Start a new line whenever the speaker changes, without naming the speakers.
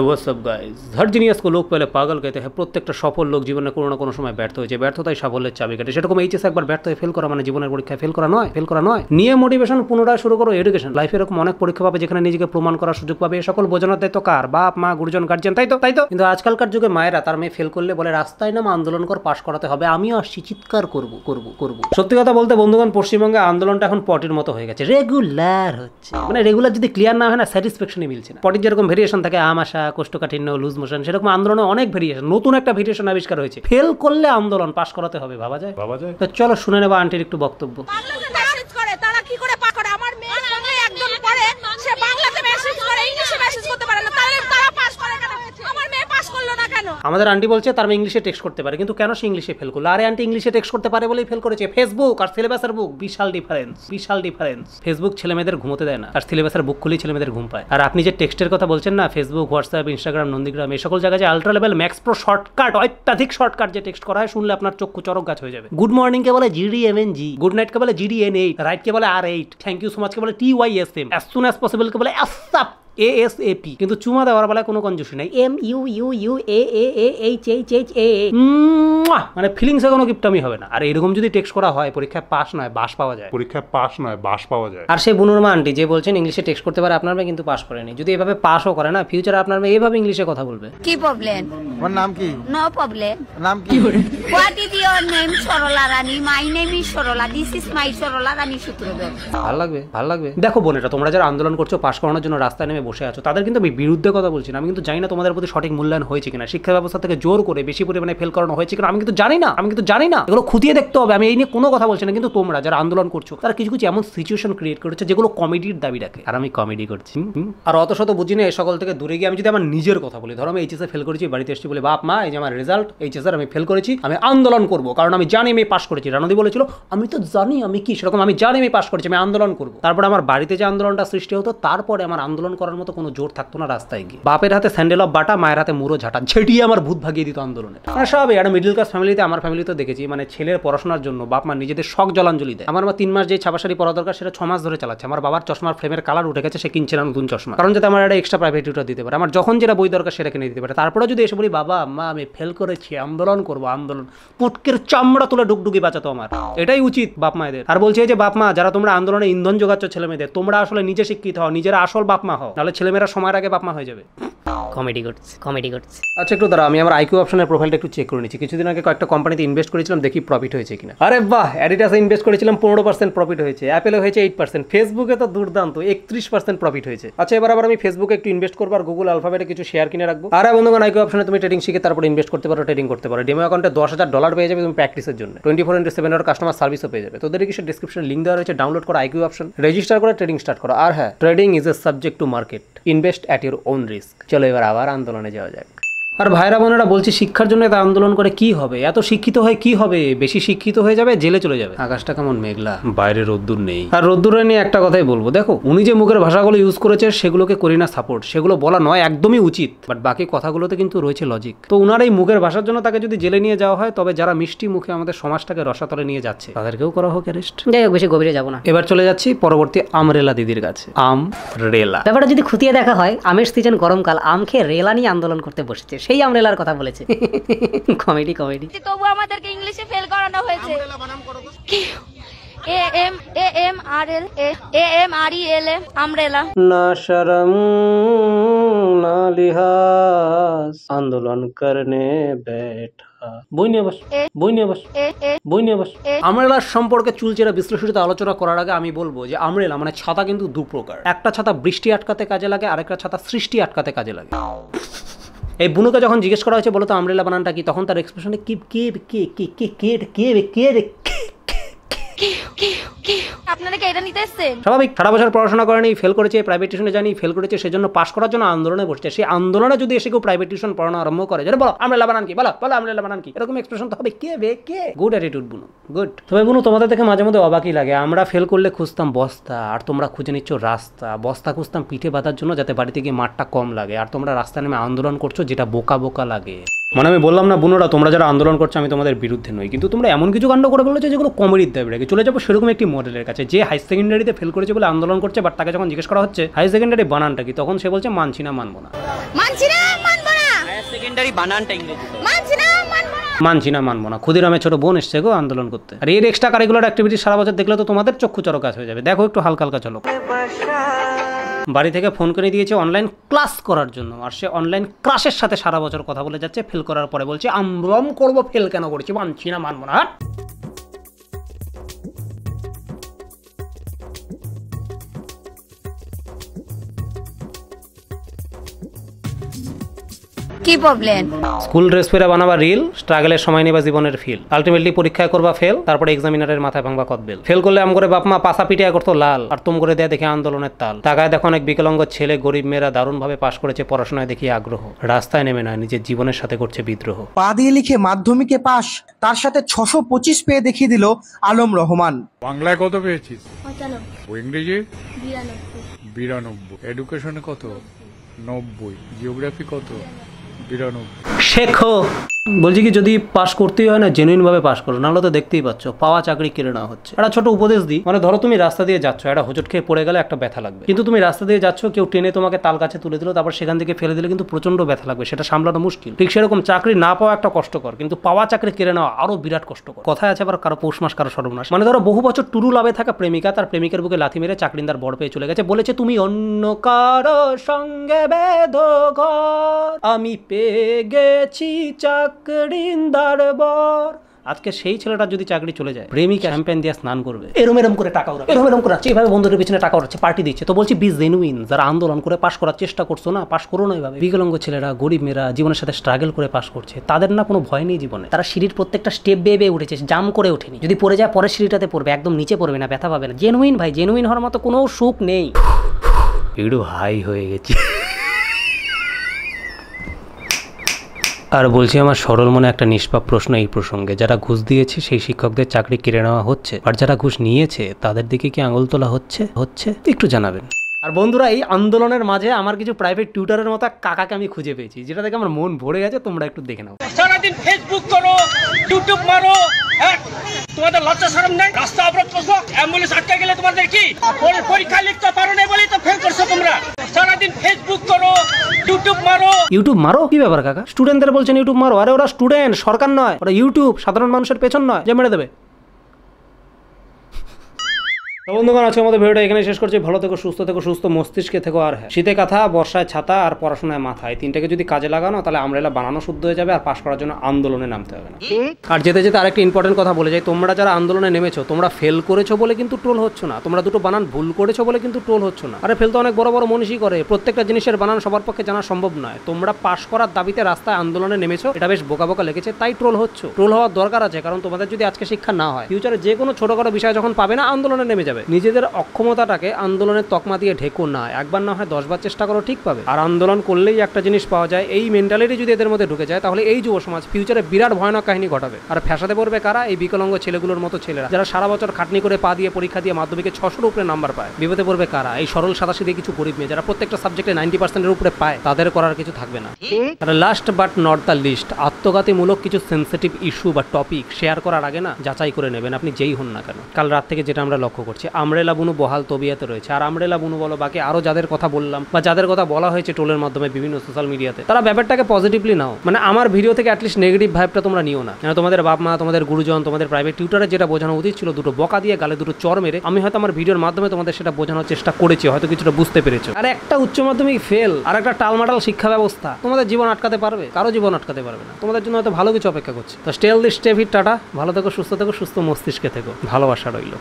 WhatsApp guys ধার জিনিয়াসকে লোক পেলে পাগল কেতে হ্যাঁ প্রত্যেকটা সফল লোক জীবনে কোনো না কোনো সময় ব্যর্থ হয়েছে ব্যর্থতাই সাফল্যের চাবিকাঠি সেরকম এইচএস একবার ব্যর্থ হয়ে ফেল করা মানে জীবনের পরীক্ষায় ফেল করা নয় ফেল করা নয়। নিয়ে মোটিভেশন পুনরায় শুরু করো এডুকেশন লাইফে এরকম অনেক পরীক্ষা পাবে যেখানে নিজেকে প্রমাণ করার সুযোগ পাবে। এই সকল বোঝানোর দায়িত্ব কার? বাপ, মা, গুরুজন গার্জেন তাই তো? তাই তো? কিন্তু আজকালকার যুগে মায়েরা তার মেয়ে ফেল করলে বলে, রাস্তায় নাম আন্দোলন কর, পাশ করাতে হবে। আমিও আসছি, চিৎকার করব করব করব। সত্যি কথা বলতে বন্ধুগণ, পশ্চিমবঙ্গে আন্দোলনটা এখন পটির মতো হয়ে গেছে। রেগুলার হচ্ছে। মানে রেগুলার যদি ক্লিয়ার না হয় না স্যাটিসফ্যাকশনই মিলছে না। পটির যেরকম ভেরিয়েশন থাকে, আম আসা কোষ্ঠকাঠিন্য লুজ মোশন সেরকম আন্দোলনে অনেক ভেরিয়েশন নতুন একটা ভেরিয়েশন আবিষ্কার হয়েছে। ফেল করলে আন্দোলন পাশ করাতে হবে ভাবা যায়?
ভাবা যায়।
তো চলো শুনে নেব আন্টির একটু বক্তব্য
বাংলাতে মেসেজ করে তারা কি করে পাস করে আমার মেয়ের সঙ্গে একজন পড়ে সে বাংলাতে মেসেজ করে ইংলিশে মেসেজ করতে পারে না তাহলে তারা পাস করে কেন আমার মেয়ে পাস করল না কেন?
আমাদের আন্টি বলছে তার ইংলিশে টেক্সট করতে পারে, কিন্তু কেন সে ইংলিশে ফেল করল? আরে আন্টি ইংলিশে টেক্সট করতে পারে বলেই ফেল করেছে। ফেসবুক আর সিলেবাসের বুক বিশাল ডিফারেন্স বিশাল ডিফারেন্স ফেসবুক ছেলে মেয়েদের ঘুমোতে দেয় না, আর সিলেবাসের বুক খুলেই ছেলে মেয়েদের ঘুম পায়। আর আপনি যে টেক্সটের কথা বলছেন না ফেসবুক হোয়াটসঅ্যাপ ইনস্টাগ্রাম নন্দীগ্রাম এই সকল জায়গায় ultra level max pro shortcut অত্যাধিক শর্টকাট যে টেক্সট করা হয়, শুনলে আপনার চক্ষু চরক গাছ হয়ে যাবে। গুড মর্নিং কে বলে G D M N G good night কে বলে G D N eight right কে বলে আর eight thank you so much কে বলে T Y S M as soon as possible কে বলে ASAP A S A P কিন্তু চুমা দেওয়ার বেলায় কোনো কনজুসি নাই। M U you U A A A H H H A এ মানে ফিলিংসে কোনো গিফটামি হবে না। আর এরকম যদি টেক্সট করা হয় পরীক্ষায় পাস নয় বাস পাওয়া যায়।
পরীক্ষায় পাস নয় বাস পাওয়া যায়।
আর সেই বুনুরমা আন্টি যে বলছেন ইংলিশে টেক্সট করতে পারে আপনার মেয়ে কিন্তু পাস করেনি। যদি এভাবে পাসও করে না ফিউচারে আপনার মেয়ে এভাবে ইংলিশে কথা বলবে।
কি প্রবলেম
ওর নাম কি?
নো প্রবলেম
নাম কি?
What is your name Sarala Rani my name is Sarala this is my Sarala Rani Sutradhar
ভালো লাগবে ভালো লাগবে। দেখো বোনেরা তোমরা যারা আন্দোলন করছ পাশ করানোর জন্য রাস্তায় নেমে বসে আছো। তাদের কিন্তু আমি বিরুদ্ধে কথা বলছি না। আমি কিন্তু জানি না তোমাদের প্রতি সঠিক মূল্যায়ন হয়েছে কিনা। শিক্ষা ব্যবস্থা থেকে জোর করে বেশি পরিমাণে ফেল করানো হয়েছে কিনা, আমি কিন্তু জানি না। আমি কিন্তু জানি না। এগুলো খুঁটিয়ে দেখতে হবে। আমি এই নিয়ে কোনো কথা বলছি না। কিন্তু তোমরা যারা আন্দোলন করছ, তারা কিছু কিছু এমন সিচুয়েশন ক্রিয়েট করেছে যেগুলো কমেডির দাবি রাখে। আর আমি কমেডি করছি। আর অত শত বুঝি না এই সকল থেকে দূরে গিয়ে আমি যদি আমার নিজের কথা বলি, ধরো আমি এইচএসে ফেল করেছি, বাড়িতে এসেছি বলে, বাপ মা, এই যে আমার রেজাল্ট এইচএসের আমি ফেল করেছি, আমি আন্দোলন করব। কারণ আমি জানি আমি পাশ করেছি। রানদি বলেছিল, আমি তো জানি আমি কি। সেরকম আমি জানি আমি পাশ করেছি, আমি আন্দোলন করব। তারপরে আমার বাড়িতে যে আন্দোলনটা সৃষ্টি হতো, তারপরে আমার আন্দোলন করার মতো কোনো জোর থাকতো না রাস্তায় গিয়ে। বাপের হাতে স্যান্ডেল অফ বাটা, মায়ের হাতে মুড়ো ঝাঁটা ঝেটিয়ে আমার ভূত ভাগিয়ে দিত আন্দোলনে। স্বাভাবিক একটা মিডল ক্লাস ফ্যামিলিতে আমার ফ্যামিলি ফ্যামিলিতে দেখেছি মানে ছেলের পড়াশোনার জন্য বাপ মা নিজেদের শখ জলাঞ্জলি দেয়। আমার মা তিন মাস যে ছাপাশাড়ি পড়া দরকার, সেটা ছ মাস ধরে চালাচ্ছে। আমার বাবার চশমার ফ্রেমের কালার উঠে গেছে, সে কিনছে না নতুন চশমা। কারণ যাতে আমার একটা এক্সট্রা প্রাইভেট টিউটার দিতে পারে। আমার যখন যেটা বই দরকার, সেটা কিনে দিতে পারে। তারপরে যদি এসে বলি, বাবা, মা, আমি ফেল করেছি, আন্দোলন করব, আন্দোলন। পুটকের চামড়া তুলে ডুকডুকি বাঁচাতো আমার। এটাই উচিত বাপ মায়েদের। আর বলছে যে, বাপ মা, যারা তোমরা আন্দোলনে ইন্ধন যোগাচ্ছ ছেলে মেয়েদের তোমরা আসলে নিজে শিক্ষিত হও, নিজেরা আসল বাপ মা হও। নাহলে ছেলেমেয়েরা সময়ের আগে বাপমা হয়ে যাবে। কমেডি করছে কমেডি করছে আচ্ছা একটু দাঁড়া আমি আমার আইকিউ অপশনের প্রোফাইলটা একটু চেক করে নিচ্ছি। কিছুদিন আগে কয়েকটা কোম্পানিতে ইনভেস্ট করেছিলাম দেখি প্রফিট হয়েছে কিনা। আরে বাহ অ্যাডিটাসে ইনভেস্ট করেছিলাম পনেরো পার্সেন্ট প্রফিট হয়েছে। অ্যাপেলে হয়েছে এইট পার্সেন্ট ফেসবুকে তো দুর্দান্ত একত্রিশ পার্সেন্ট প্রফিট হয়েছে। আচ্ছা এবার আবার আমি ফেসবুকে একটু ইনভেস্ট করব আর গুগল আলফাবেটে কিছু শেয়ার কিনে রাখব। আর বন্ধুগণ আইকিউ অপশনে তুমি ট্রেডিং শিখে তারপর ইনভেস্ট করতে পারো ট্রেডিং করতে পারো। ডেমো অ্যাকাউন্টে দশ হাজার ডলার পেয়ে যাবে তুমি প্র্যাকটিসের জন্য। Twenty four into seven customer সার্ভিসও পেয়ে যাবে। তোদের কিছু ডিসক্রিপশন লিঙ্ক দেওয়া রয়েছে ডাউনলোড করো আইকিউ অপশন রেজিস্টার করে ট্রেডিং স্টার্ট করো। আর হ্যাঁ trading is a subject to market invest at your own risk চলো এবার আবার আন্দোলনে যাওয়া যাক। আর ভাইরা বোনেরা বলছি শিক্ষার জন্য এত আন্দোলন করে কি হবে? এত শিক্ষিত হয়ে কি হবে? বেশি শিক্ষিত হয়ে যাবে জেলে চলে যাবে। আকাশটা কেমন মেঘলা। বাইরে রোদ্দুর নেই। আর রোদ্দুরে নিয়ে একটা কথাই বলব। দেখো উনি যে মুখের ভাষাগুলো ইউজ করেছে সেগুলোকে করি না সাপোর্ট সেগুলো বলা নয় একদমই উচিত। বাট বাকি কথাগুলোতে কিন্তু রয়েছে লজিক তো উনার এই মুখের ভাষার জন্য তাকে যদি জেলে নিয়ে যাওয়া হয় তবে যারা মিষ্টি মুখে আমাদের সমাজটাকে রসাতলে নিয়ে যাচ্ছে তাদেরকেও করা হোক অ্যারেস্ট
যাই হোক বেশি গভীরে যাব না।
এবার চলে যাচ্ছি পরবর্তী আমরেলা দিদির কাছে। আম রেলা
ব্যাপারটা যদি খুঁটিয়ে দেখা হয় আমের সিজন গরমকাল আম খেয়ে রেলা নিয়ে আন্দোলন করতে বসেছে। সেই আমরেলার কথা বলেছে। Comedy comedy.
তবু আমাদেরকে ইংলিশে ফেল করানো হয়েছে।
আন্দোলন করনে আমরেলার সম্পর্কে চুলচেরা বিশ্লেষিত আলোচনা করার আগে আমি বলব যে আমরেলা মানে ছাতা কিন্তু দু প্রকার একটা ছাতা বৃষ্টি আটকাতে কাজে লাগে আরেকটা ছাতা সৃষ্টি আটকাতে কাজে লাগে। এই বুনুকে যখন জিজ্ঞেস করা হয়েছে বলো তো আমরেলা বানানটা কি তখন তার এক্সপ্রেশনে কি কে কে কে কে কে কে কে কে
আপনারা কি এটা নিতে এসছেন?
স্বাভাবিক সারা বছর পড়াশোনা করেনি ফেল করেছে প্রাইভেট টিউশনে জানি ফেল করেছে, সেজন্য পাশ করার জন্য আন্দোলনে বসছে। সেই আন্দোলনে যদি এসে কেউ প্রাইভেট টিউশন পড়ানো আরম্ভ করে, যেন বলো আমরা বানান কি, বলো বলো আমরা বানান কি, এরকম এক্সপ্রেশন তো হবে। কে বে, কে? গুড অ্যাটিটিউড বুনু গুড তবে বুনু, তোমাদের দেখে মাঝে মধ্যে অবাকই লাগে, আমরা ফেল করলে খুঁজতাম বস্তা, আর তোমরা খুঁজে নিচ্ছ রাস্তা। বস্তা খুঁজতাম পিঠে বাঁধার জন্য, যাতে বাড়িতে গিয়ে মাঠটা কম লাগে। আর তোমরা রাস্তা নেমে আন্দোলন করছ, যেটা বোকা বোকা লাগে। মানে আমি বললাম না বোনরা তোমরা যারা আন্দোলন করছ আমি তোমাদের বিরুদ্ধে নই। কিন্তু তোমরা এমন কিছু কাণ্ড করে বলেছ যেগুলো কমেডির দেবে রেখে। চলে যাব সেরকম একটি মডেলের কাছে। যে হাই সেকেন্ডারিতে ফেল করেছে বলে আন্দোলন করছে বাট তাকে যখন জিজ্ঞেস করা হচ্ছে হাই সেকেন্ডারি বানানটা কি? তখন সে বলছে মানছি না মানবো না।
মানছি না মানবো না।
সেকেন্ডারি বানানটা ইংরেজি
মানছি না মানবো না।
মানছি না মানবো না। ক্ষুদিরামের ছোট বোন এসছে গো আন্দোলন করতে। আর এর এক্সট্রা কারিকুলার অ্যাক্টিভিটি সারা বছর দেখলে তো তোমাদের চক্ষু চরক কাজ হয়ে যাবে। দেখো একটু হালকা হালকা চলো। বাড়ি থেকে ফোন করে দিয়েছে অনলাইন ক্লাস করার জন্য। আর সে অনলাইন ক্লাসের সাথে সারা বছর কথা বলে যাচ্ছে ফেল করার পরে বলছে আমরম করব ফেল কেন করছি? মানছি না, মানবো না।
কি প্রবলেম
স্কুল ড্রেস পরে বানাবা রিল স্ট্রাগলের সময় নেবা জীবনের ফিল আলটিমেটলি পরীক্ষায় করবা ফেল তারপরে এক্সামিনারের মাথায় ভাঙবা কদবেল। ফেল করলে আম করে বাপ মা পাশা পিটিয়া করতো লাল আর তুম করে দেয়া দেখে আন্দোলনের তাল। টাকায় দেখো অনেক বিকলাঙ্গ ছেলে গরিব মেয়েরা দারুণভাবে পাশ করেছে পড়াশোনায় দেখি আগ্রহ। রাস্তায় নেমে না নিজের জীবনের সাথে করছে বিদ্রোহ।
পা দিয়ে লিখে মাধ্যমিকে পাস তার সাথে ছশো পঁচিশ পেয়ে দেখিয়ে দিল আলম রহমান।
বাংলায় কত পেয়েছিস? ও ইংরেজি? বিরানব্বই। এডুকেশনে কত? নব্বই। জিওগ্রাফি কত? বিরানব্বই।
শেখো। বলছি কি, যদি পাশ করতেই হয় না জেনুইন ভাবে পাশ করো, নাহলে তো দেখতেই পাচ্ছ, পাওয়া চাকরি কেড়ে নেওয়া হচ্ছে। একটা ছোট উপদেশ দিই মানে ধরো তুমি রাস্তা দিয়ে যাচ্ছ, একটা হোঁচট খেয়ে পড়ে গেলে একটা ব্যথা লাগবে। কিন্তু তুমি রাস্তা দিয়ে যাচ্ছ, কেউ টেনে তোমাকে তাল কাছে তুলে দিল, তারপর সেখান থেকে ফেলে দিলে কিন্তু প্রচণ্ড ব্যথা লাগবে, সেটা সামলানো মুশকিল। ঠিক সেরকম চাকরি না পাওয়া একটা কষ্টকর, কিন্তু পাওয়া চাকরি কেড়ে নেওয়া আরও বিরাট কষ্টকর। কথায় আছে আবার কারও পৌষ মাস, কারও সর্বনাশ। মানে ধরো বহু বছর টুরু লাভে থাকা প্রেমিকা, তার প্রেমিকের বুকে লাথি মেরে চাকরি চাকরিন্দার বড় পেয়ে চলে গেছে, বলেছে, তুমি অন্য কারও সঙ্গে ঘর, আমি পেয়ে গেছি চাকরিন্দার বর আজকে সেই ছেলেটা যদি চাকরি চলে যায় প্রেমিকা শ্যাম্পেন দিয়ে স্নান করবে। এরম এরম করে টাকা ওরা এরম এরম করে আছে এইভাবে বন্ধুদের পিছনে টাকা ওরাচ্ছে পার্টি দিচ্ছে। তো বলছি বি জেনুইন যারা আন্দোলন করে পাশ করার চেষ্টা করছ না পাশ করো না এভাবে। বিকলাঙ্গ ছেলেরা গরিব মেয়েরা জীবনের সাথে স্ট্রাগল করে পাশ করছে। তাদের না কোনো ভয় নেই জীবনে। তারা সিঁড়ির প্রত্যেকটা স্টেপ বেয়ে বেয়ে উঠেছে জাম করে ওঠেনি। যদি পড়ে যায় পরের সিঁড়িটাতে পড়বে একদম নিচে পড়বে না ব্যথা পাবে না। জেনুইন ভাই জেনুইন হওয়ার মতো কোনো সুখ নেই। একটু হাই হয়ে গেছে। আর বলছি আমার সরল মনে একটা নিষ্পাপ প্রশ্ন এই প্রসঙ্গে। যারা ঘুষ দিয়েছে সেই শিক্ষকদের চাকরি কেড়ে নেওয়া হচ্ছে। আর যারা ঘুষ নিয়েছে তাদের দিকে কি আঙুল তোলা হচ্ছে? হচ্ছে? একটু জানাবেন। আর বন্ধুরা এই আন্দোলনের মাঝে আমার কিছু প্রাইভেট টিউটারের মতো কাকাকে আমি খুঁজে পেয়েছি। যেটা দেখে আমার মন ভরে গেছে তোমরা একটু দেখে নাও।
সারাদিন ফেসবুক করো ইউটিউব মারো হ্যাঁ? তোমাদের লজ্জা শরম নাই? রাস্তা অবরোধ করছ অ্যাম্বুলেন্স আটকে গেলে তোমাদের কি? পরীক্ষা লিখতে পারো না ইউটিউব মারো?
কি ব্যাপার, কাকা? স্টুডেন্টদের বলছেন ইউটিউব মারো। আরে ওরা স্টুডেন্ট সরকার নয়, ওরা ইউটিউব সাধারণ মানুষের পেছন নয়, যে মেরে দেবে। বন্ধুগণ আজকে আমাদের ভিডিওটা এখানে শেষ করছি। ভালো থেকো সুস্থ থেকো সুস্থ মস্তিষ্কে থেকো আর হ্যাঁ শীতে কাঁথা বর্ষায় ছাতা আর পড়াশোনায় মাথা। এই তিনটাকে যদি কাজে লাগানো তাহলে আমরেলা বানানো শুদ্ধ হয়ে যাবে আর পাশ করার জন্য আন্দোলনে নামতে হবে না। আর যেতে যেতে আরেকটা ইম্পর্টেন্ট কথা বলে যাই তোমরা যারা আন্দোলনে নেমেছো তোমরা ফেল করেছ বলে কিন্তু ট্রোল হচ্ছ না। তোমরা দুটো বানান ভুল করেছ বলে কিন্তু ট্রোল হচ্ছ না। আরে ফেল তো অনেক বড় বড় মনীষী করে। প্রত্যেকটা জিনিসের বানান সবার পক্ষে জানা সম্ভব নয়। তোমরা পাশ করার দাবিতে রাস্তায় আন্দোলনে নেমেছো এটা বেশ বোকা বোকা লেগেছে তাই ট্রোল হচ্ছ। ট্রোল হওয়ার দরকার আছে কারণ তোমাদের যদি আজকে শিক্ষা না হয় ফিউচারে যে কোনো ছোটখাটো বিষয় যখন পাবে না আন্দোলনে নেমে যাবে। নিজেদের অক্ষমতাটাকে আন্দোলনের তকমা দিয়ে ঢেকো না। একবার না হয় দশবার চেষ্টা করো ঠিক পাবে। আর আন্দোলন করলেই একটা জিনিস পাওয়া যায় এই মেন্টালিটি যদি এদের মধ্যে ঢুকে যায় তাহলে এই যুব সমাজ ফিউচারে বিরাট ভয়ানক কাহিনী ঘটাবে। আর ফ্যাসাতে পড়বে কারা? এই বিকলাঙ্গ ছেলেগুলোর মতো ছেলেরা যারা সারা বছর খাটনি করে পা দিয়ে পরীক্ষা দিয়ে মাধ্যমিকে ছশোর উপরে নাম্বার পায়। বিপদে পড়বে কারা? এই সরল সাদাসিধে কিছু গরিব মেয়ে যারা প্রত্যেকটা সাবজেক্টে নাইনটি পার্সেন্টের উপরে পায় তাদের করার কিছু থাকবে না। আর last but not the least আত্মঘাতীমূলক কিছু সেন্সিটিভ ইস্যু বা টপিক শেয়ার করার আগে না যাচাই করে নেবেন আপনি যেই হন না কেন। কাল রাত থেকে যেটা আমরা লক্ষ্য করছি আমরেলা বুনু বহাল তবিয়াতে রয়েছে। আর আমরেলা বুনু বলো, বাকি আরও যাদের কথা বললাম বা যাদের কথা বলা হয়েছে টোলের মাধ্যমে বিভিন্ন সোশ্যাল মিডিয়াতে তারা ব্যাপারটাকে পজিটিভলি নাও। মানে আমার ভিডিও থেকে অ্যাটলিস্ট নেগেটিভ ভাইবটা তোমরা নিও না। কেন, তোমাদের বাপ মা, তোমাদের গুরুজন, তোমাদের প্রাইভেট টিউটারে যেটা বোঝানো উচিত ছিল, দুটো বকা দিয়ে গালে দুটো চর মেরে আমি হয়তো আমার ভিডিওর মাধ্যমে তোমাদের সেটা বোঝানোর চেষ্টা করেছি, হয়তো কিছুটা বুঝতে পেরেছ। আর একটা উচ্চ মাধ্যমিক ফেল আর একটা টালমাটাল শিক্ষা ব্যবস্থা, তোমাদের জীবন আটকাতে পারবে? কারও জীবন আটকাতে পারবে না। তোমাদের জন্য হয়তো ভালো কিছু অপেক্ষা করছে। তো স্টেল দিস স্টেভিট টাটা, ভালো থেকো, সুস্থ থেকো, সুস্থ মস্তিষ্কে থেকো। ভালোবাসা রইল।